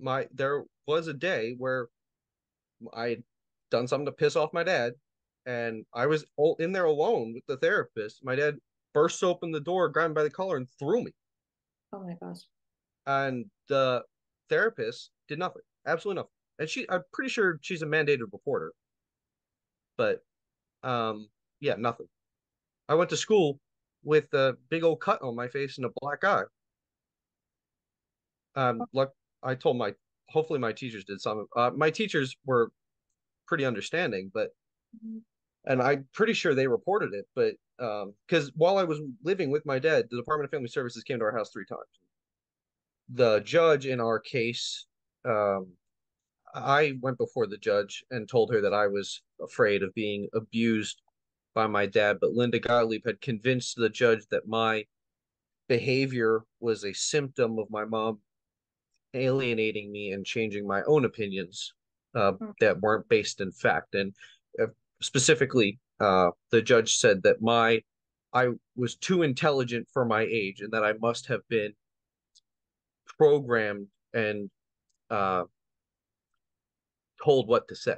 my there was a day where I had done something to piss off my dad, and I was all in there alone with the therapist. My dad burst open the door, grabbed me by the collar, and threw me. Oh my gosh. And the therapist did nothing, absolutely nothing. And she, I'm pretty sure she's a mandated reporter, but um, yeah, nothing. I went to school with a big old cut on my face and a black eye. Um, like I told my, hopefully my teachers did some. Uh, my teachers were pretty understanding, but Mhm. and I'm pretty sure they reported it. But um, because while I was living with my dad, the Department of Family Services came to our house three times. The judge in our case, um, I went before the judge and told her that I was afraid of being abused by my dad, but Linda Gottlieb had convinced the judge that my behavior was a symptom of my mom alienating me and changing my own opinions uh, Hmm. that weren't based in fact. And uh, specifically, uh, the judge said that my I was too intelligent for my age and that I must have been programmed and uh, told what to say.